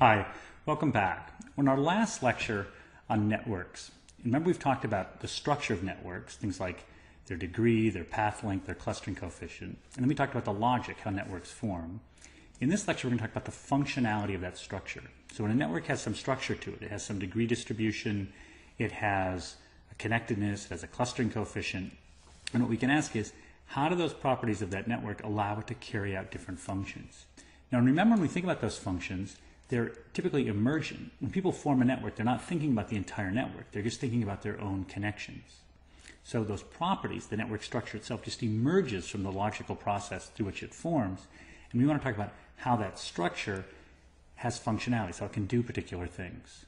Hi, welcome back. In our last lecture on networks, remember we've talked about the structure of networks, things like their degree, their path length, their clustering coefficient, and then we talked about the logic, how networks form. In this lecture, we're going to talk about the functionality of that structure. So when a network has some structure to it, it has some degree distribution, it has a connectedness, it has a clustering coefficient, and what we can ask is, how do those properties of that network allow it to carry out different functions? Now remember when we think about those functions, they're typically emergent. When people form a network, they're not thinking about the entire network. They're just thinking about their own connections. So those properties, the network structure itself, just emerges from the logical process through which it forms. And we want to talk about how that structure has functionality, so it can do particular things.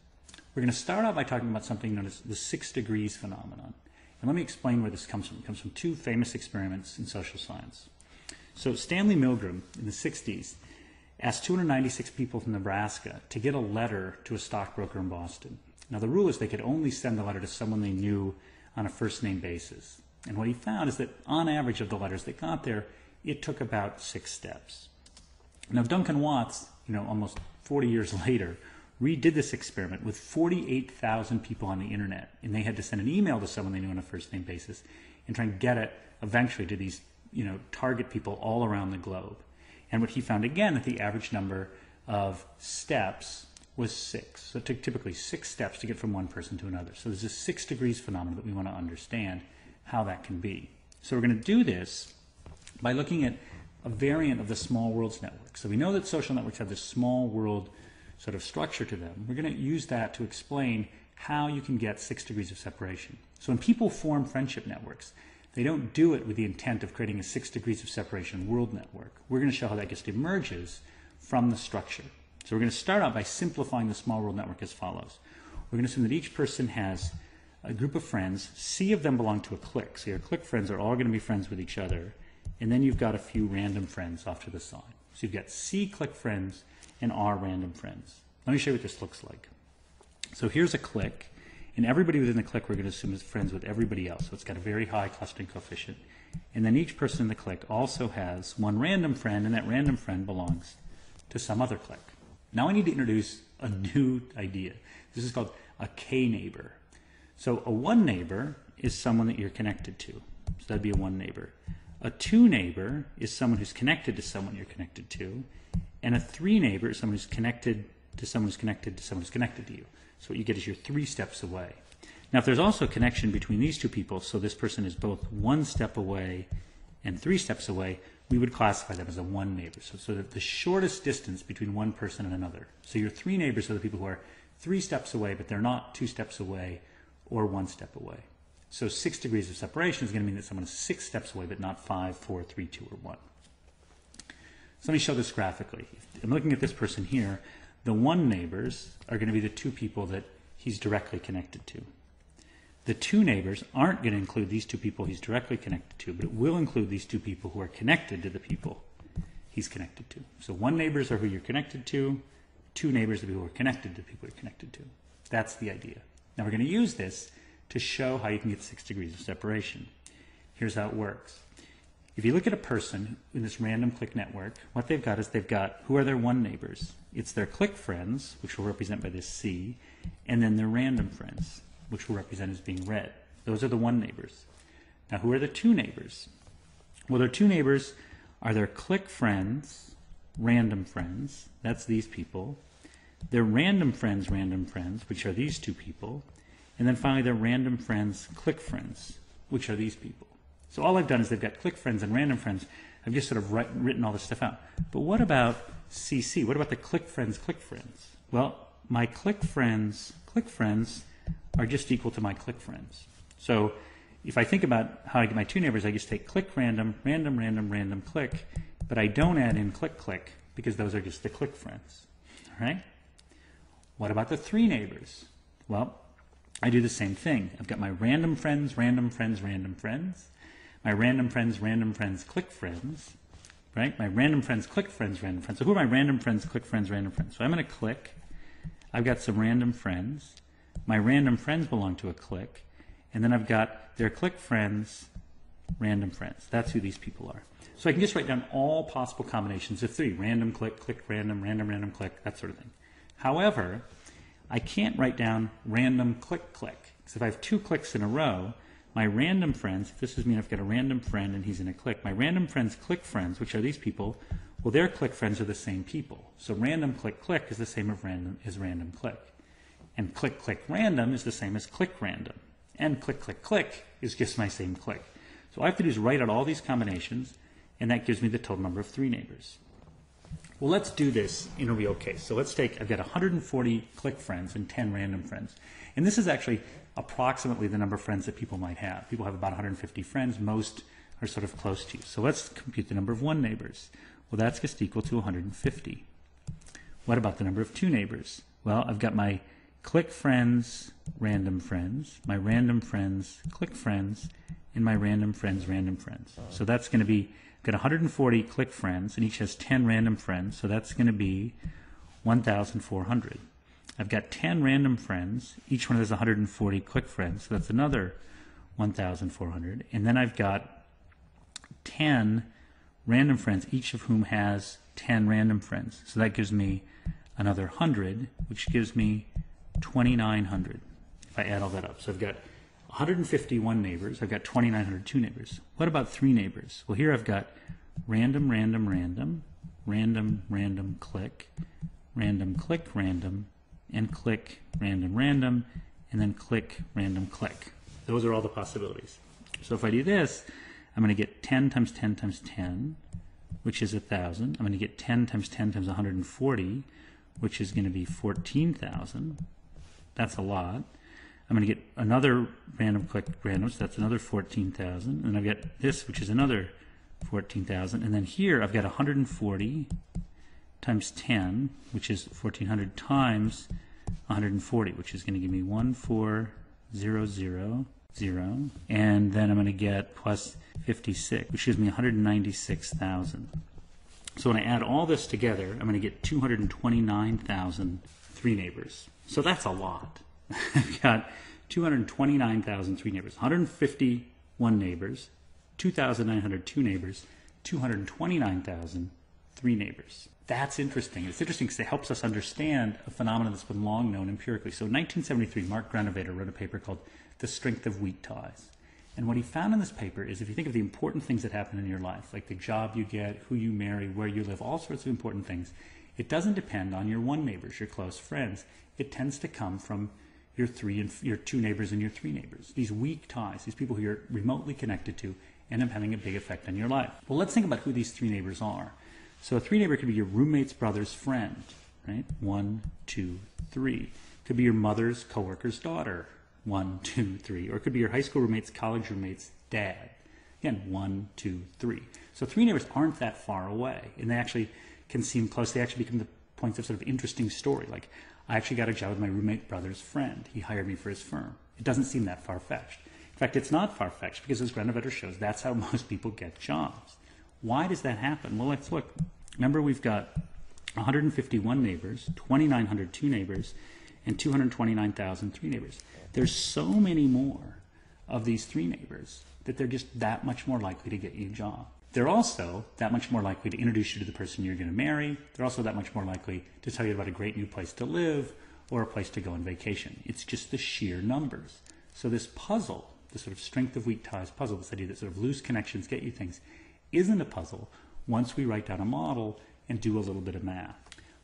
We're going to start out by talking about something known as the six degrees phenomenon. And let me explain where this comes from. It comes from two famous experiments in social science. So Stanley Milgram in the 60s asked 296 people from Nebraska to get a letter to a stockbroker in Boston. Now the rule is they could only send the letter to someone they knew on a first name basis. And what he found is that on average of the letters that got there, it took about six steps. Now Duncan Watts, you know, almost 40 years later, redid this experiment with 48,000 people on the internet, and they had to send an email to someone they knew on a first name basis and try and get it eventually to these, you know, target people all around the globe. And what he found again that the average number of steps was six. So it took typically six steps to get from one person to another. So there's a six degrees phenomenon that we want to understand how that can be. So we're going to do this by looking at a variant of the small worlds network. So we know that social networks have this small world sort of structure to them. We're going to use that to explain how you can get six degrees of separation. So when people form friendship networks, they don't do it with the intent of creating a six degrees of separation world network. We're going to show how that just emerges from the structure. So we're going to start out by simplifying the small world network as follows. We're going to assume that each person has a group of friends. C of them belong to a clique. So your clique friends are all going to be friends with each other. And then you've got a few random friends off to the side. So you've got C clique friends and R random friends. Let me show you what this looks like. So here's a clique, and everybody within the clique we're going to assume is friends with everybody else. So it's got a very high clustering coefficient. And then each person in the clique also has one random friend, and that random friend belongs to some other clique. Now I need to introduce a new idea. This is called a K neighbor. So a one neighbor is someone that you're connected to. So that'd be a one neighbor. A two neighbor is someone who's connected to someone you're connected to. And a three neighbor is someone who's connected to someone who's connected to someone who's connected to you. So what you get is you're three steps away. Now, if there's also a connection between these two people, so this person is both one step away and three steps away, we would classify them as a one neighbor. So, so the shortest distance between one person and another. So your three neighbors are the people who are three steps away, but they're not two steps away or one step away. So six degrees of separation is going to mean that someone is six steps away, but not five, four, three, two, or one. So let me show this graphically. I'm looking at this person here. The one neighbors are going to be the two people that he's directly connected to. The two neighbors aren't going to include these two people he's directly connected to, but it will include these two people who are connected to the people he's connected to. So one neighbors are who you're connected to, two neighbors are people who are connected to people you're connected to. That's the idea. Now we're going to use this to show how you can get six degrees of separation. Here's how it works. If you look at a person in this random clique network, what they've got is they've got who are their one neighbors? It's their clique friends, which we'll represent by this C, and then their random friends, which we'll represent as being red. Those are the one neighbors. Now, who are the two neighbors? Well, their two neighbors are their clique friends, random friends, that's these people, their random friends, random friends, which are these two people, and then finally their random friends, clique friends, which are these people. So all I've done is they've got clique friends and random friends. I've just sort of write, written all this stuff out. But what about CC? What about the clique friends, clique friends? Well, my clique friends, clique friends are just equal to my clique friends. So if I think about how I get my two neighbors, I just take clique random, random, random, random, clique, but I don't add in clique clique because those are just the clique friends. All right? What about the three neighbors? Well, I do the same thing. I've got my random friends, random friends, random friends, my random friends, random friends, clique friends, right? My random friends, clique friends, random friends. So who are my random friends, clique friends, random friends? So I'm going to click. I've got some random friends. My random friends belong to a clique. And then I've got their clique friends, random friends. That's who these people are. So I can just write down all possible combinations of three. Random clique, clique, random, random random clique, that sort of thing. However, I can't write down random clique clique. Because if I have two cliques in a row, my random friends, this is me, I've got a random friend and he's in a clique. My random friends clique friends, which are these people, well, their clique friends are the same people. So random clique clique is the same as random as random clique. And clique clique random is the same as clique random. And clique clique clique is just my same clique. So all I have to do is write out all these combinations, and that gives me the total number of three neighbors. Well, let's do this in a real case. So let's take, I've got 140 click friends and 10 random friends. And this is actually approximately the number of friends that people might have. People have about 150 friends. Most are sort of close to you. So let's compute the number of one neighbors. Well, that's just equal to 150. What about the number of two neighbors? Well, I've got my clique friends, random friends, my random friends, clique friends, and my random friends, random friends. So that's going to be I've got 140 clique friends, and each has 10 random friends, so that's going to be 1,400. I've got 10 random friends, each one has 140 clique friends, so that's another 1,400. And then I've got 10 random friends, each of whom has 10 random friends. So that gives me another 100, which gives me 2,900 if I add all that up. So I've got 151 neighbors. I've got 2,902 neighbors. What about three neighbors? Well, here I've got random, random, random, random, random, clique, random, clique, random, and clique, random, random, and then clique, random, clique. Those are all the possibilities. So if I do this, I'm going to get 10 times 10 times 10, which is 1,000. I'm going to get 10 times 10 times 140, which is going to be 14,000. That's a lot. I'm going to get another random clique random, so that's another 14,000. And then I've got this, which is another 14,000. And then here I've got 140 times 10, which is 1,400 times 140, which is going to give me 1,400, and then I'm going to get plus 56, which gives me 196,000. So when I add all this together, I'm going to get 229,000 three neighbors. So that's a lot. I've got 229,003 neighbors, 151 neighbors, 2,902 neighbors, 229,003 neighbors. That's interesting. It's interesting because it helps us understand a phenomenon that's been long known empirically. So in 1973, Mark Granovetter wrote a paper called The Strength of Weak Ties. And what he found in this paper is if you think of the important things that happen in your life, like the job you get, who you marry, where you live, all sorts of important things, it doesn't depend on your one neighbors, your close friends. It tends to come from your three and your two neighbors and your three neighbors. These weak ties, these people who you're remotely connected to, end up having a big effect on your life. Well, let's think about who these three neighbors are. So a three neighbor could be your roommate's brother's friend, right? One, two, three. Could be your mother's coworker's daughter. One, two, three. Or it could be your high school roommate's, college roommate's dad. Again, one, two, three. So three neighbors aren't that far away, and they actually can seem close. They actually become the points of sort of interesting story. Like I actually got a job with my roommate brother's friend. He hired me for his firm. It doesn't seem that far fetched. In fact, it's not far fetched because, as Granovetter shows, that's how most people get jobs. Why does that happen? Well, let's look. Remember, we've got 151 neighbors, 2,902 neighbors, and 229,003 neighbors. There's so many more of these three neighbors that they're just that much more likely to get you a job. They're also that much more likely to introduce you to the person you're going to marry. They're also that much more likely to tell you about a great new place to live or a place to go on vacation. It's just the sheer numbers. So this puzzle, the sort of strength of weak ties puzzle, this idea that sort of loose connections get you things, isn't a puzzle once we write down a model and do a little bit of math.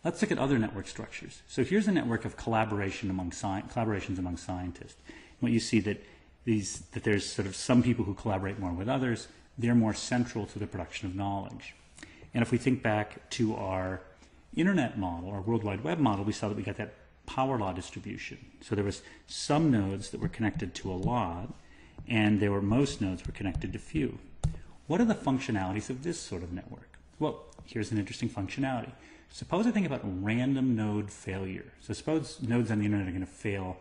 Let's look at other network structures. So here's a network of collaboration among collaborations among scientists. What you see that these that there's sort of some people who collaborate more with others, they're more central to the production of knowledge. And if we think back to our internet model, our World Wide Web model, we saw that we got that power law distribution. So there was some nodes that were connected to a lot, and there were most nodes were connected to few. What are the functionalities of this sort of network? Well, here's an interesting functionality. Suppose I think about random node failure. So suppose nodes on the internet are going to fail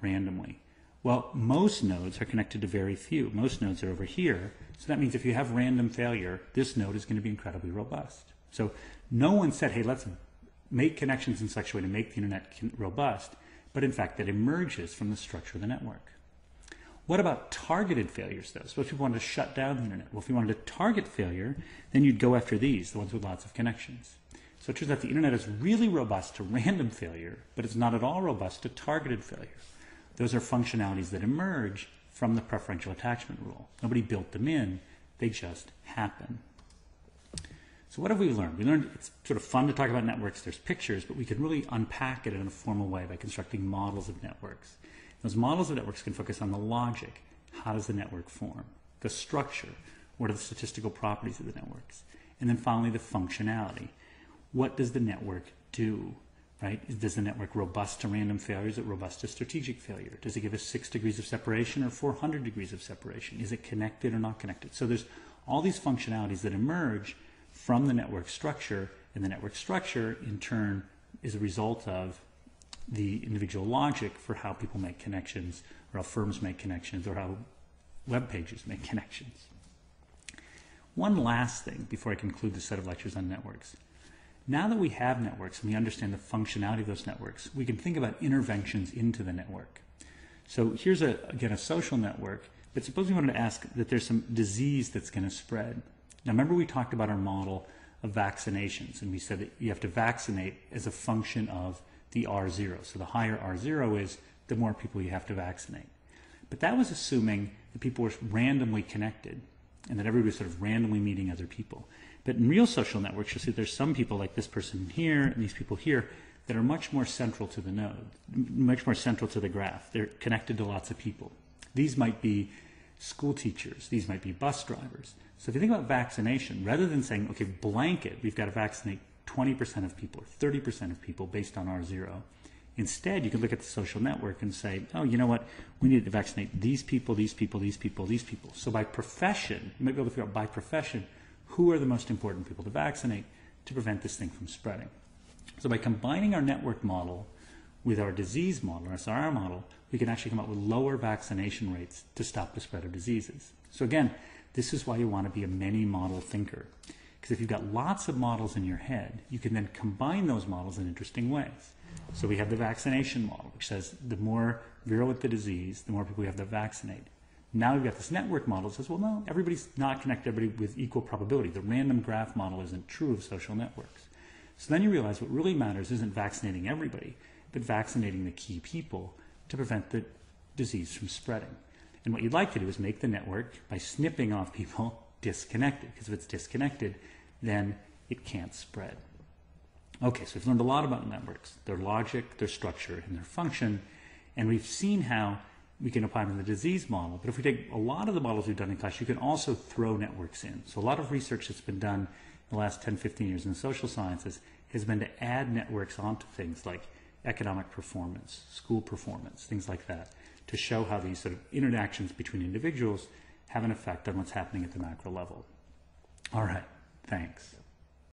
randomly. Well, most nodes are connected to very few. Most nodes are over here. So that means if you have random failure, this node is going to be incredibly robust. So no one said, hey, let's make connections in such a way to make the internet robust, but in fact, that emerges from the structure of the network. What about targeted failures, though? Suppose people wanted to shut down the internet. Well, if you wanted to target failure, then you'd go after these, the ones with lots of connections. So it turns out the internet is really robust to random failure, but it's not at all robust to targeted failure. Those are functionalities that emerge from the preferential attachment rule. Nobody built them in, they just happen. So what have we learned? We learned it's sort of fun to talk about networks. There's pictures, but we can really unpack it in a formal way by constructing models of networks. Those models of networks can focus on the logic. How does the network form? The structure. What are the statistical properties of the networks? And then finally, the functionality. What does the network do? Right? Is the network robust to random failure? Is it robust to strategic failure? Does it give us six degrees of separation or 400 degrees of separation? Is it connected or not connected? So there's all these functionalities that emerge from the network structure, and the network structure, in turn, is a result of the individual logic for how people make connections, or how firms make connections, or how web pages make connections. One last thing before I conclude this set of lectures on networks. Now that we have networks and we understand the functionality of those networks, we can think about interventions into the network. So here's, a, again, a social network, but suppose we wanted to ask that there's some disease that's going to spread. Now, remember we talked about our model of vaccinations, and we said that you have to vaccinate as a function of the R0. So the higher R0 is, the more people you have to vaccinate. But that was assuming that people were randomly connected and that everybody was sort of randomly meeting other people. But in real social networks, you'll see there's some people like this person here and these people here that are much more central to the node, much more central to the graph. They're connected to lots of people. These might be school teachers, these might be bus drivers. So if you think about vaccination, rather than saying, okay, blanket, we've got to vaccinate 20% of people or 30% of people based on R0, instead you can look at the social network and say, oh, you know what, we need to vaccinate these people, these people, these people, these people. So by profession, you might be able to figure out by profession, who are the most important people to vaccinate to prevent this thing from spreading. So by combining our network model with our disease model, our SRR model, we can actually come up with lower vaccination rates to stop the spread of diseases. So again, this is why you want to be a many model thinker. Because if you've got lots of models in your head, you can then combine those models in interesting ways. So we have the vaccination model, which says the more virulent the disease, the more people we have to vaccinate. Now we've got this network model that says, well, no, everybody's not connected, everybody with equal probability. The random graph model isn't true of social networks. So then you realize what really matters isn't vaccinating everybody, but vaccinating the key people to prevent the disease from spreading. And what you'd like to do is make the network, by snipping off people, disconnected. Because if it's disconnected, then it can't spread. Okay, so we've learned a lot about networks, their logic, their structure, and their function. And we've seen how we can apply them in the disease model. But if we take a lot of the models we've done in class, you can also throw networks in. So a lot of research that's been done in the last 10, 15 years in the social sciences has been to add networks onto things like economic performance, school performance, things like that to show how these sort of interactions between individuals have an effect on what's happening at the macro level. All right, thanks.